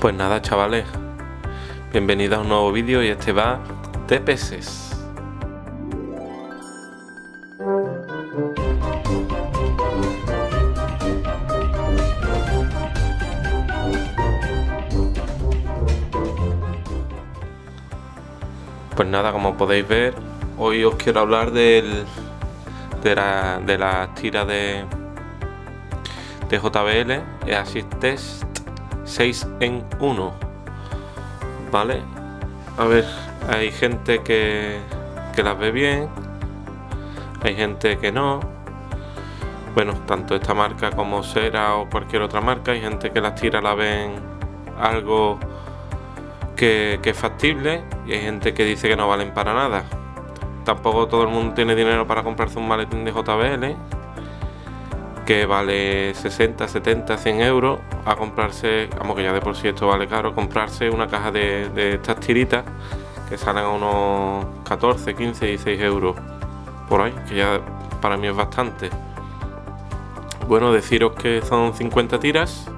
Pues nada chavales, bienvenidos a un nuevo vídeo y este va de peces. Pues nada, como podéis ver, hoy os quiero hablar del, de, la, de las tiras de, de JBL, Assist Test 6 en 1 vale a ver hay gente que, que las ve bien hay gente que no. Bueno tanto esta marca como Sera o cualquier otra marca hay gente que las tira la ven algo que, que es factible y hay gente que dice que no valen para nada. Tampoco todo el mundo tiene dinero para comprarse un maletín de JBL que vale 60, 70, 100 euros a comprarse, vamos que ya de por sí esto vale caro, comprarse una caja de, estas tiritas que salen a unos 14, 15, 16 euros por ahí, que ya para mí es bastante. Bueno, deciros que son 50 tiras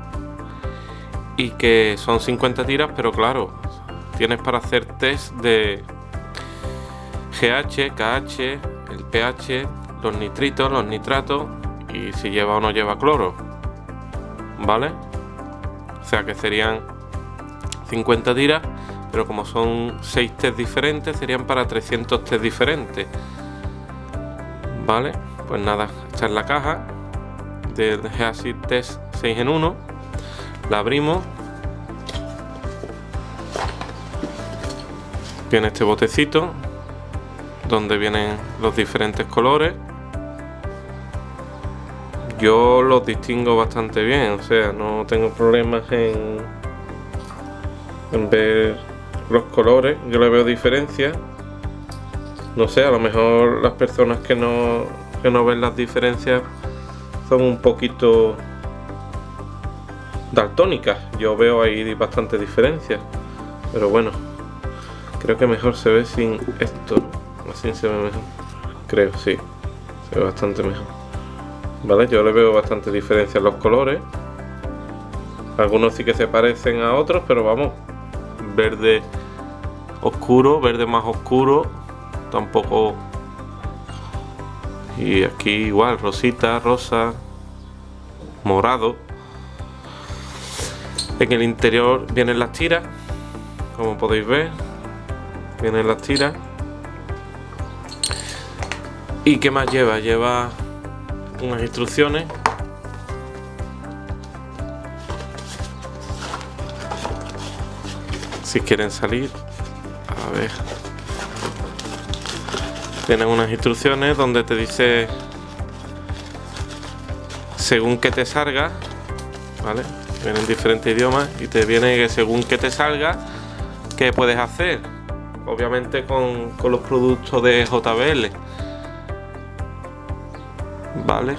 y que son 50 tiras, pero claro, tienes para hacer test de GH, KH, el pH, los nitritos, los nitratos y si lleva o no lleva cloro. ¿Vale? O sea que serían 50 tiras, pero como son 6 test diferentes, serían para 300 test diferentes. ¿Vale? Pues nada, esta es la caja del Geasit Test 6 en 1. La abrimos. Viene este botecito donde vienen los diferentes colores yo los distingo bastante bien, o sea, no tengo problemas en, en ver los colores, yo le veo diferencia. No sé, a lo mejor las personas que no, que no ven las diferencias son un poquito daltónicas. Yo veo ahí bastante diferencia, pero bueno, creo que mejor se ve sin esto. Así se ve mejor. Creo, sí, se ve bastante mejor. ¿Vale? Yo le veo bastante diferencia en los colores. Algunos sí que se parecen a otros, pero vamos, verde oscuro, verde más oscuro, tampoco... Y aquí igual, rosita, rosa, morado. En el interior vienen las tiras, como podéis ver. Vienen las tiras. ¿Y qué más lleva? Lleva unas instrucciones. Si quieren salir a ver. Tienen unas instrucciones donde te dice según que te salga vale vienen diferentes idiomas y te viene que según que te salga qué puedes hacer obviamente con, con los productos de JBL ¿vale?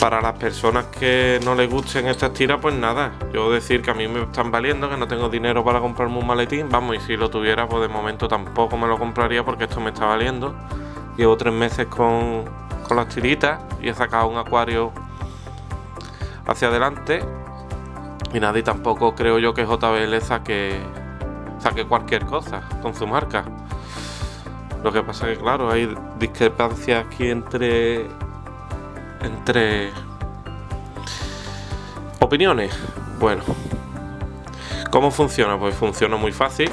Para las personas que no les gusten estas tiras, pues nada, yo decir que a mí me están valiendo, que no tengo dinero para comprarme un maletín, vamos, y si lo tuviera, pues de momento tampoco me lo compraría porque esto me está valiendo. Llevo tres meses con, con las tiritas y he sacado un acuario hacia adelante y nada, y tampoco creo yo que JBL saque, saque cualquier cosa con su marca. Lo que pasa que claro, hay discrepancias aquí entre entre opiniones. Bueno, ¿cómo funciona? Pues funciona muy fácil.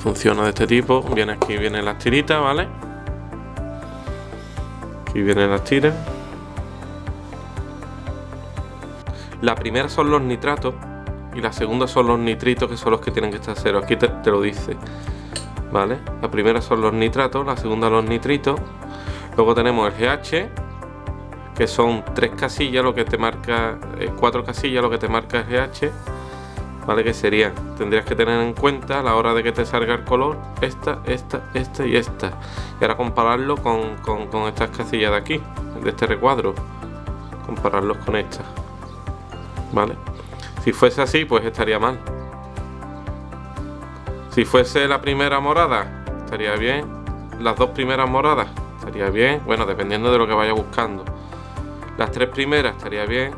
Funciona de este tipo. Viene aquí, vienen las tiritas, ¿vale? Aquí vienen las tiras. La primera son los nitratos y la segunda son los nitritos que son los que tienen que estar cero. Aquí te, te lo dice. ¿Vale? La primera son los nitratos, la segunda los nitritos. Luego tenemos el GH, que son tres casillas, lo que te marca, eh, cuatro casillas, lo que te marca el GH, ¿vale? Que serían, tendrías que tener en cuenta a la hora de que te salga el color, esta, esta, esta y esta. Y ahora compararlo con, con estas casillas de aquí, de este recuadro. Compararlos con estas, ¿vale? Si fuese así, pues estaría mal. Si fuese la primera morada, estaría bien. Las dos primeras moradas, estaría bien. Bueno, dependiendo de lo que vaya buscando. Las tres primeras estaría bien.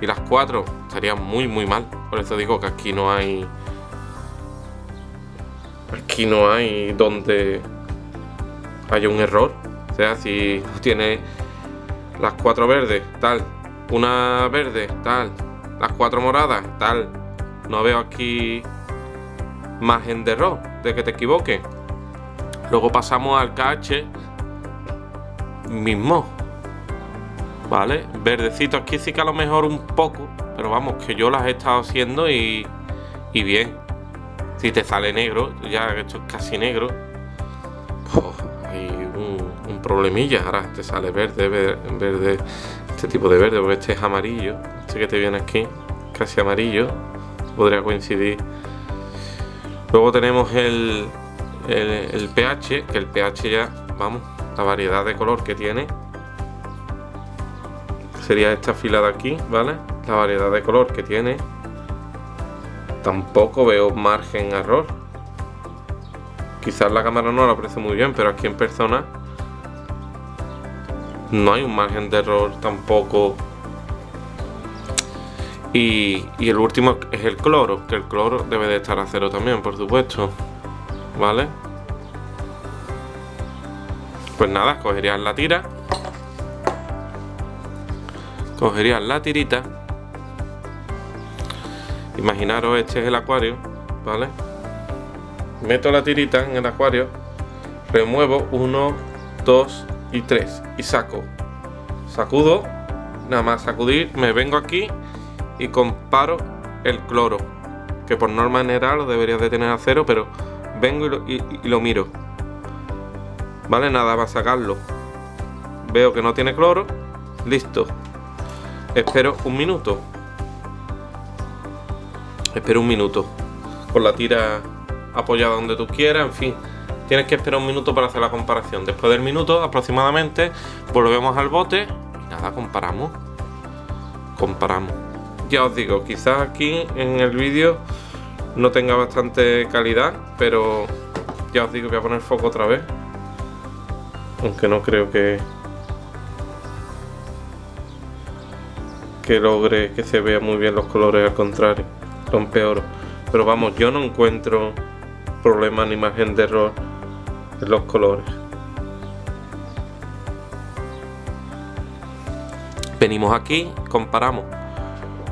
y las 4 estaría muy muy mal. Por eso digo que aquí no hay... Aquí no hay donde haya un error. O sea, si tiene las 4 verdes, tal, una verde, tal, las 4 moradas, tal, no veo aquí margen de error, de que te equivoques. Luego pasamos al KH mismo. ¿Vale? Verdecito aquí sí que a lo mejor un poco, pero vamos, que yo las he estado haciendo y, y bien. Si te sale negro, ya esto es casi negro, pues hay un, un, problemilla. Ahora te sale verde, verde, este tipo de verde, porque este es amarillo. Este que te viene aquí, casi amarillo, podría coincidir. Luego tenemos el, el, pH, que el pH ya, vamos, la variedad de color que tiene sería esta fila de aquí, ¿vale? La variedad de color que tiene. Tampoco veo margen error. Quizás la cámara no lo aprecia muy bien, pero aquí en persona no hay un margen de error tampoco. Y, el último es el cloro, que el cloro debe de estar a cero también, por supuesto. ¿Vale? Pues nada, cogerías la tira cogería la tirita imaginaros este es el acuario vale meto la tirita en el acuario remuevo 1 2 y 3 y saco sacudo nada más sacudir me vengo aquí y comparo el cloro que por norma general lo debería de tener a cero pero vengo y lo, y lo miro. Vale nada más sacarlo. Veo que no tiene cloro listo. Espero un minuto. Espero un minuto. Con la tira apoyada donde tú quieras en fin. Tienes que esperar un minuto para hacer la comparación. Después del minuto aproximadamente volvemos al bote y nada comparamos. Comparamos ya os digo quizás aquí en el vídeo no tenga bastante calidad pero ya os digo que voy a poner foco otra vez aunque no creo que que logre que se vea muy bien los colores, al contrario, lo empeoro. Pero vamos, yo no encuentro problema ni margen de error en los colores. Venimos aquí, comparamos.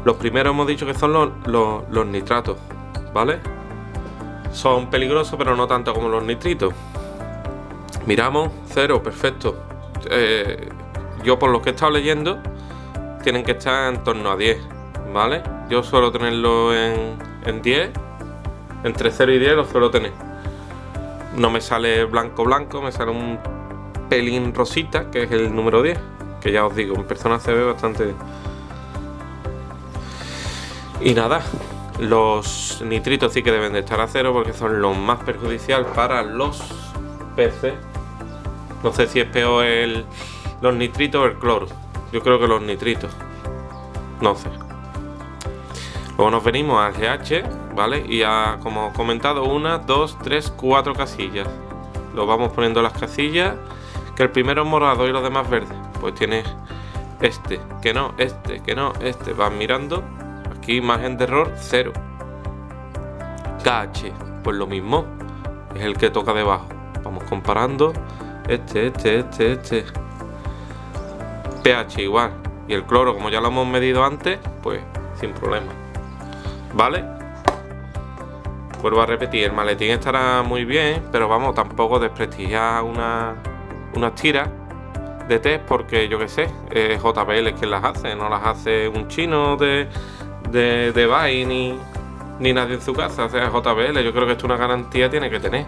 Los primeros hemos dicho que son los, los, nitratos, ¿vale? Son peligrosos, pero no tanto como los nitritos. Miramos, cero, perfecto. Eh, yo por lo que he estado leyendo, tienen que estar en torno a 10, ¿vale? Yo suelo tenerlo en, en 10, entre 0 y 10 lo suelo tener. No me sale blanco blanco, me sale un pelín rosita, que es el número 10, que ya os digo, en persona se ve bastante bien. Y nada, los nitritos sí que deben de estar a cero porque son los más perjudiciales para los peces. No sé si es peor el, los nitritos o el cloro. Yo creo que los nitritos. No sé. Luego nos venimos al GH, ¿vale? Y ya, como comentado, una, dos, tres, cuatro casillas. Lo vamos poniendo las casillas. Que el primero es morado y los demás verdes. Pues tienes este, que no, este, que no, este. Van mirando. Aquí imagen de error, cero. KH, pues lo mismo. Es el que toca debajo. Vamos comparando. Este, este, este, este pH igual y el cloro como ya lo hemos medido antes, pues sin problema. ¿Vale? Vuelvo a repetir, el maletín estará muy bien, pero vamos, tampoco desprestigiar una, unas tiras de test porque yo que sé, es JBL quien las hace, no las hace un chino de, de, de ni, ni nadie en su casa, o sea, JBL, yo creo que esto una garantía tiene que tener.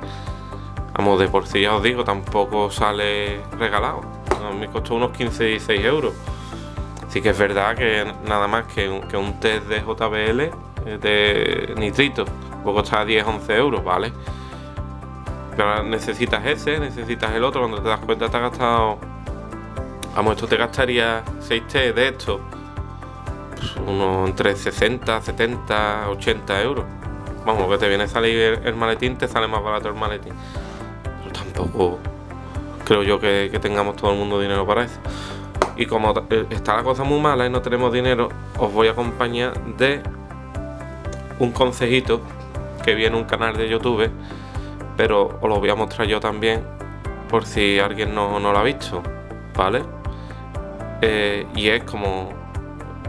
Vamos, de por sí ya os digo, tampoco sale regalado me costó unos 15 y 6 euros. Así que es verdad que nada más que un, que un test de JBL eh, de nitrito puede costar 10, 11 euros, ¿vale? Pero necesitas ese, necesitas el otro, cuando te das cuenta te has gastado... Vamos, esto te gastaría 6 test de esto, pues unos entre 60, 70, 80 euros. Vamos, que te viene a salir el, maletín, te sale más barato el maletín. Pero tampoco creo yo que, tengamos todo el mundo dinero para eso. Y como eh, está la cosa muy mala y no tenemos dinero, os voy a acompañar de un consejito que viene en un canal de YouTube, pero os lo voy a mostrar yo también por si alguien no, lo ha visto, ¿vale? Eh, y es como,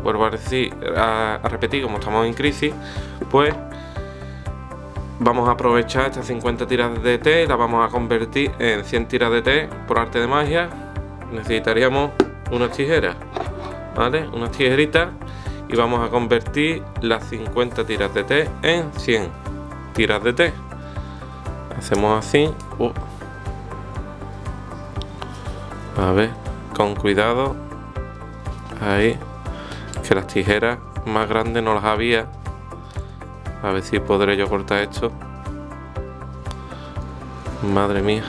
vuelvo a decir, a, repetir, como estamos en crisis, pues vamos a aprovechar estas 50 tiras de té y las vamos a convertir en 100 tiras de té por arte de magia. Necesitaríamos unas tijeras, ¿vale? Unas tijeritas y vamos a convertir las 50 tiras de té en 100 tiras de té. Hacemos así. Uh. A ver, con cuidado. Ahí. Que las tijeras más grandes no las había. A ver si podré yo cortar esto. Madre mía.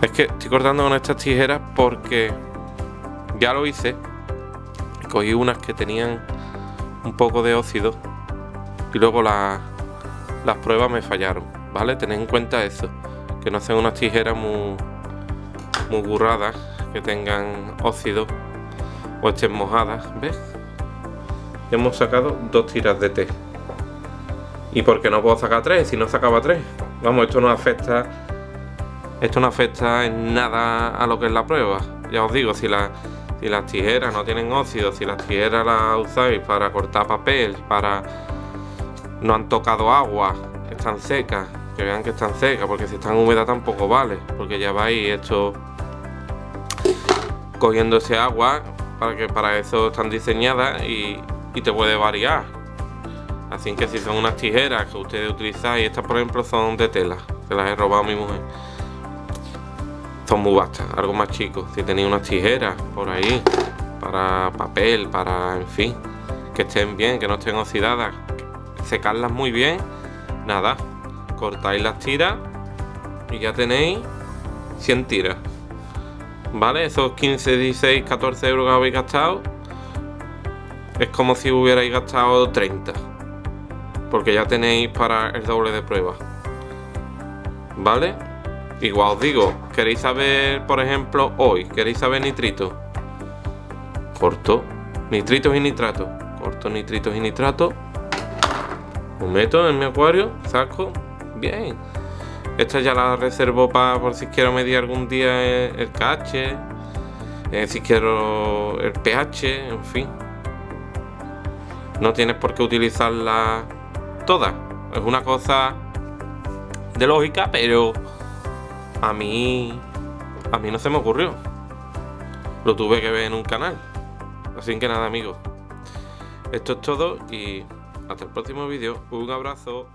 Es que estoy cortando con estas tijeras porque ya lo hice. Cogí unas que tenían un poco de óxido y luego las pruebas me fallaron, ¿vale? Tened en cuenta eso, que no sean unas tijeras muy, muy burradas, que tengan óxido o estén mojadas, ¿ves? Hemos sacado dos tiras de té. ¿Y por qué no puedo sacar tres si no sacaba tres? Vamos, esto no afecta. Esto no afecta en nada a lo que es la prueba. Ya os digo, si, si las tijeras no tienen óxido, si las tijeras las usáis para cortar papel, para. no han tocado agua, están secas, que vean que están secas, porque si están húmedas tampoco vale, porque ya vais esto cogiendo ese agua, para que para eso están diseñadas y, y te puede variar Así que si son unas tijeras que ustedes utilizáis, estas por ejemplo son de tela, que las he robado a mi mujer. Son muy vastas, algo más chico. Si tenéis unas tijeras por ahí, para papel, para, en fin, que estén bien, que no estén oxidadas, secarlas muy bien, nada, cortáis las tiras y ya tenéis 100 tiras. ¿Vale? Esos 15, 16, 14 euros que habéis gastado es como si hubierais gastado 30 porque ya tenéis para el doble de prueba. ¿Vale? Igual os digo, ¿queréis saber, por ejemplo, hoy? ¿Queréis saber nitrito? Corto. Nitritos y nitrato. Corto nitritos y nitrato. Un meto en mi acuario, saco. Bien. Esta ya la reservo para por si quiero medir algún día el, KH. Eh, si quiero el pH, en fin. No tienes por qué utilizarla todas. Es una cosa de lógica, pero a mí a mí no se me ocurrió. Lo tuve que ver en un canal. Así que nada, amigos. Esto es todo y hasta el próximo vídeo. Un abrazo.